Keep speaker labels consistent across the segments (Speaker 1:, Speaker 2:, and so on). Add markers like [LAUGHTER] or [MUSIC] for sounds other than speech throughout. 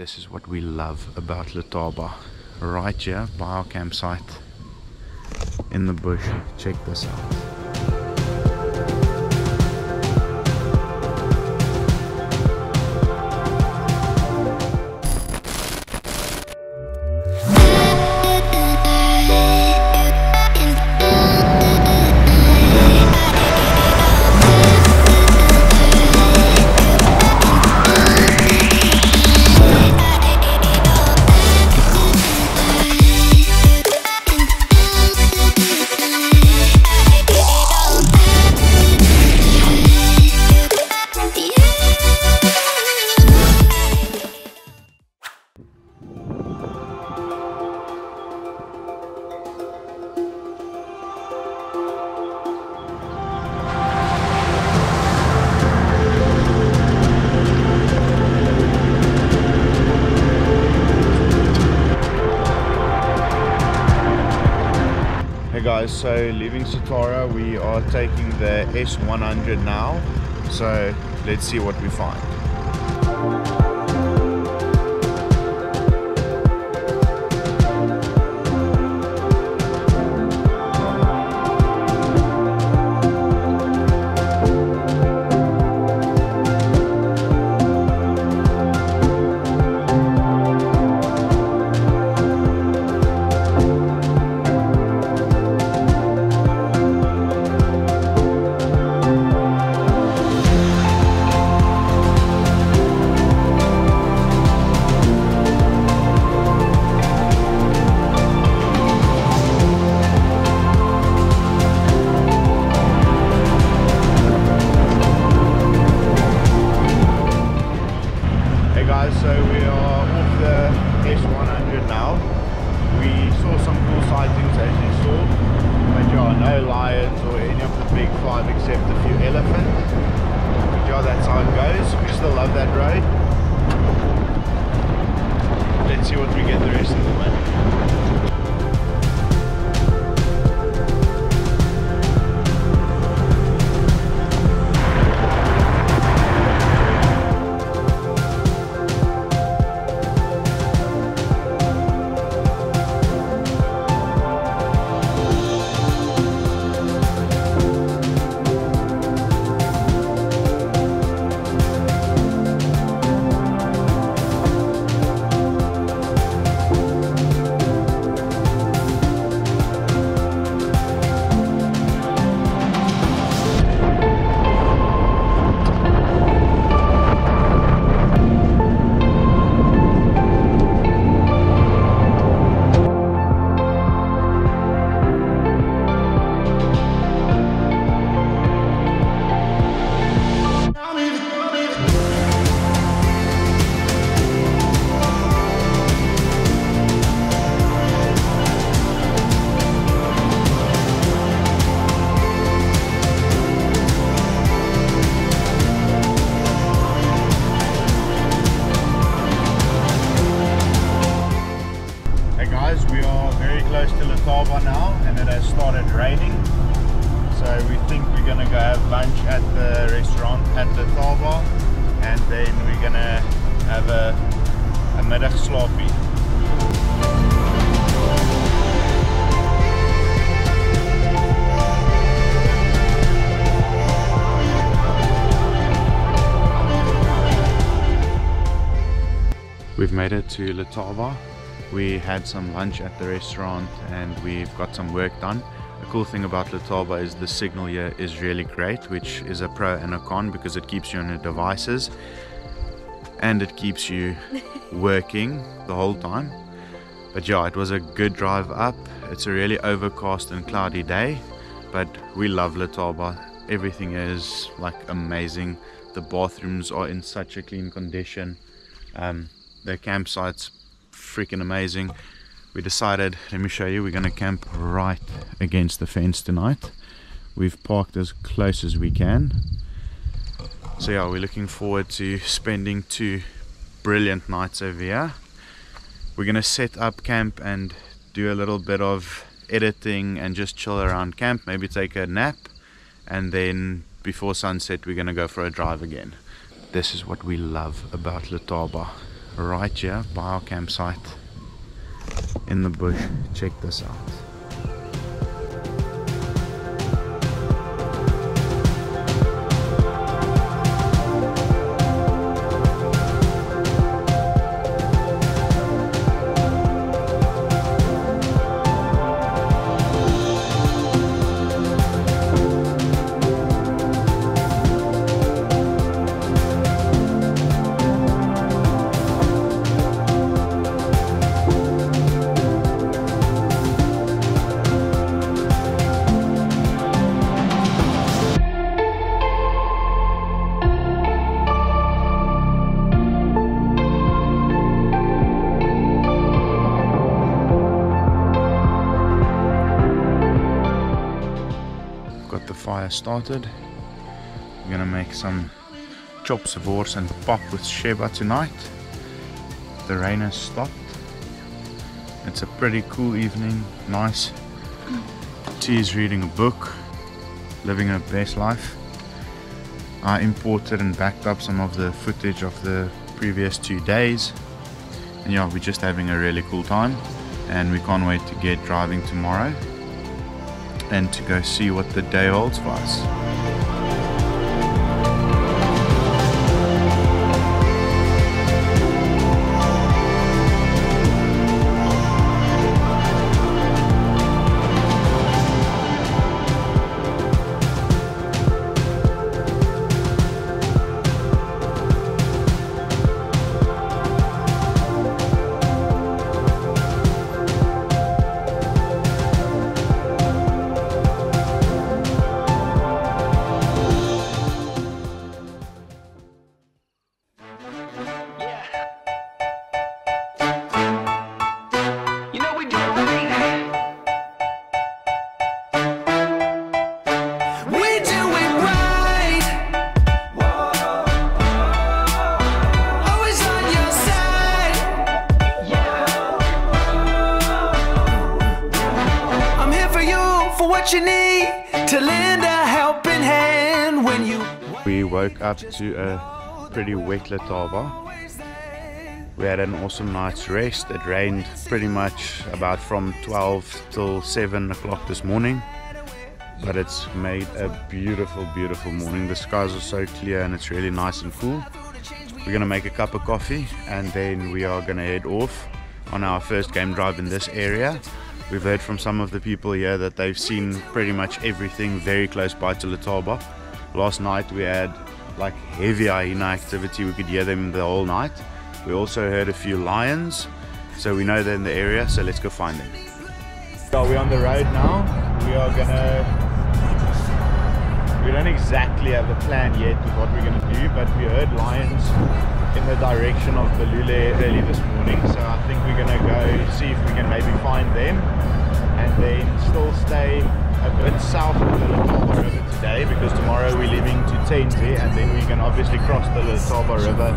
Speaker 1: This is what we love about Letaba. Right here by our campsite in the bush. Check this out. So leaving Satara, we are taking the S100 now. So let's see what we find. We've made it to Letaba. We had some lunch at the restaurant and we've got some work done. The cool thing about Letaba is the signal here is really great, which is a pro and a con because it keeps you on your devices and it keeps you [LAUGHS] working the whole time. But yeah, it was a good drive up. It's a really overcast and cloudy day, but we love Letaba. Everything is like amazing. The bathrooms are in such a clean condition. Um, the campsite's freaking amazing. We decided, let me show you, we're gonna camp right against the fence tonight. We've parked as close as we can. So yeah, we're looking forward to spending two brilliant nights over here. We're gonna set up camp and do a little bit of editing and just chill around camp, maybe take a nap, and then before sunset we're gonna go for a drive again. This is what we love about Letaba. Right here by our campsite in the bush. Check this out. Started. We're gonna make some chops boerewors and pap with Sheba tonight. The rain has stopped. It's a pretty cool evening, nice. T is reading a book, living her best life. I imported and backed up some of the footage of the previous two days. And yeah, we're just having a really cool time and we can't wait to get driving tomorrow and to go see what the day holds for us. Woke up to a pretty wet Letaba. We had an awesome night's rest. It rained pretty much about from 12 till 7 o'clock this morning. But it's made a beautiful, beautiful morning. The skies are so clear and it's really nice and cool. We're gonna make a cup of coffee and then we are gonna head off on our first game drive in this area. We've heard from some of the people here that they've seen pretty much everything very close by to Letaba. Last night we had like heavy hyena activity. We could hear them the whole night. We also heard a few lions, so we know they're in the area. So let's go find them. So we're on the road now. We are gonna. We don't exactly have a plan yet with what we're gonna do, but we heard lions in the direction of Balule early this morning. So I think we're gonna go see if we can maybe find them, and then still stay a bit south of the Letaba River today because tomorrow we're leaving to Tsendze and then we can obviously cross the Letaba River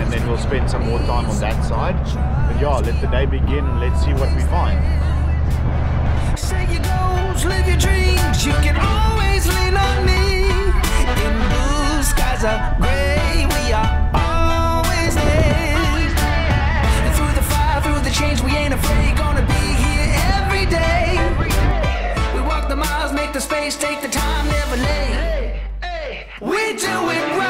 Speaker 1: and then we'll spend some more time on that side. But yeah, let the day begin and let's see what we find.
Speaker 2: Say your goals, live your dreams. You can always lean on me. In blue skies are gray, we are always there. Through the fire, through the change, we ain't afraid. Gonna be here every day. Walk the space, take the time, never late. We do it right.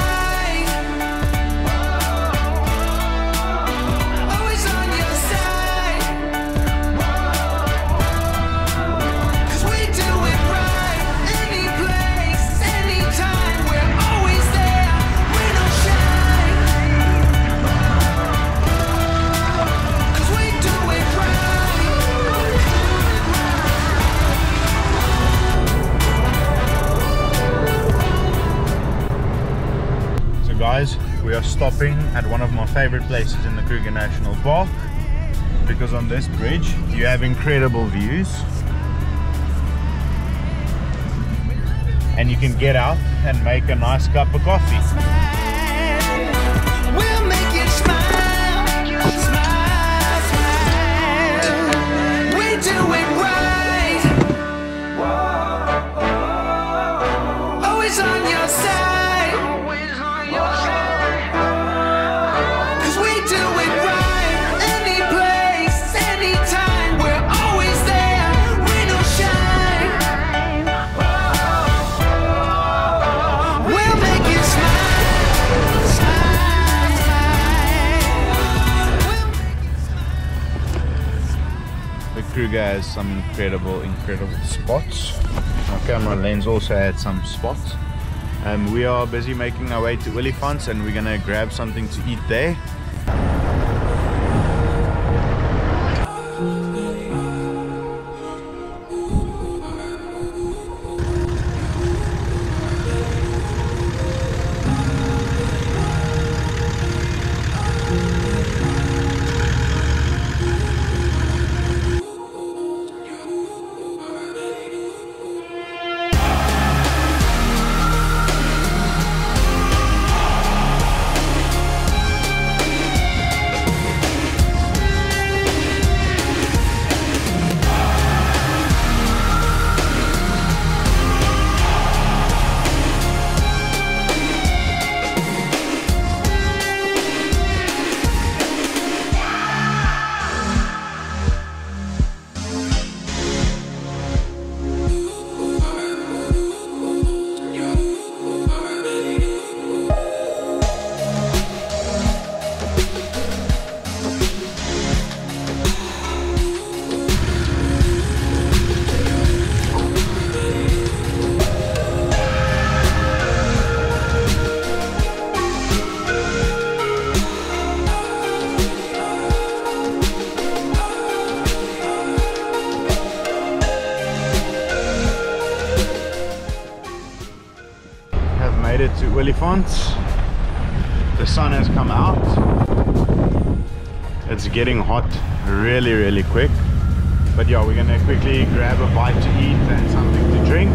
Speaker 1: Guys, we are stopping at one of my favorite places in the Kruger National Park because on this bridge you have incredible views and you can get out and make a nice cup of coffee.
Speaker 2: right. We'll make
Speaker 1: Has some incredible, incredible spots. My camera lens also had some spots. Um, we are busy making our way to Olifants and we're gonna grab something to eat there. Olifants. The sun has come out. It's getting hot really, really quick. But yeah, we're gonna quickly grab a bite to eat and something to drink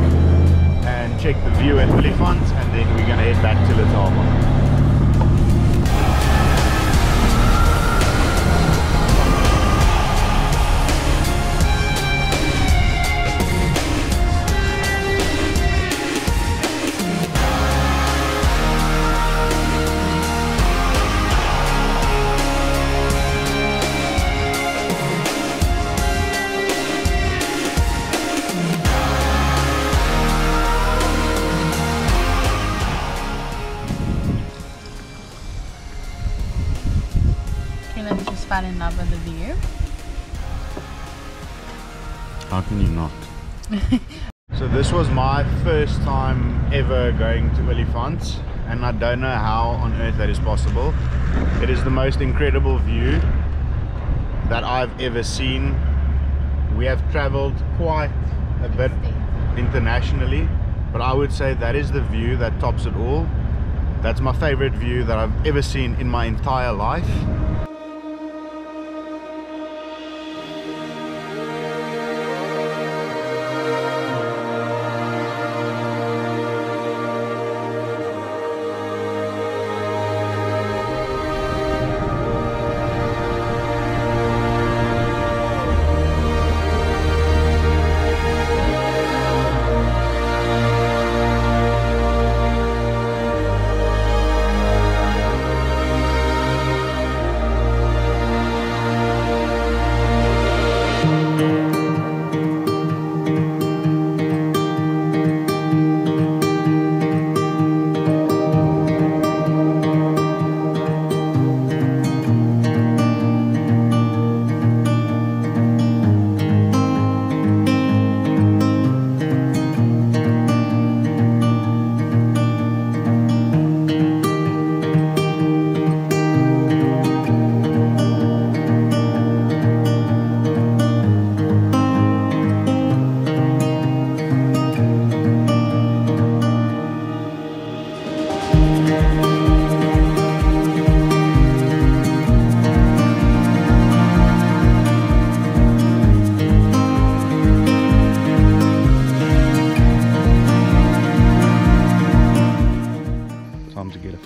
Speaker 1: and check the view at Olifants and then we're gonna head back to Letaba.
Speaker 3: Caleb just fell in love with the view.
Speaker 1: How can you not? [LAUGHS] so this was my first time ever going to Olifants and I don't know how on earth that is possible. It is the most incredible view that I've ever seen. We have traveled quite a bit internationally but I would say that is the view that tops it all. That's my favorite view that I've ever seen in my entire life.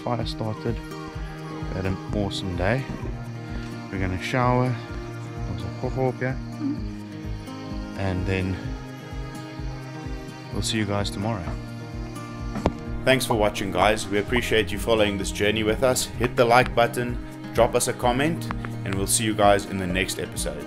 Speaker 1: Fire started. We had an awesome day. We're gonna shower, ons kogel op, yeah? Mm-hmm. and then we'll see you guys tomorrow. Thanks for watching guys. We appreciate you following this journey with us. Hit the like button, drop us a comment, and we'll see you guys in the next episode.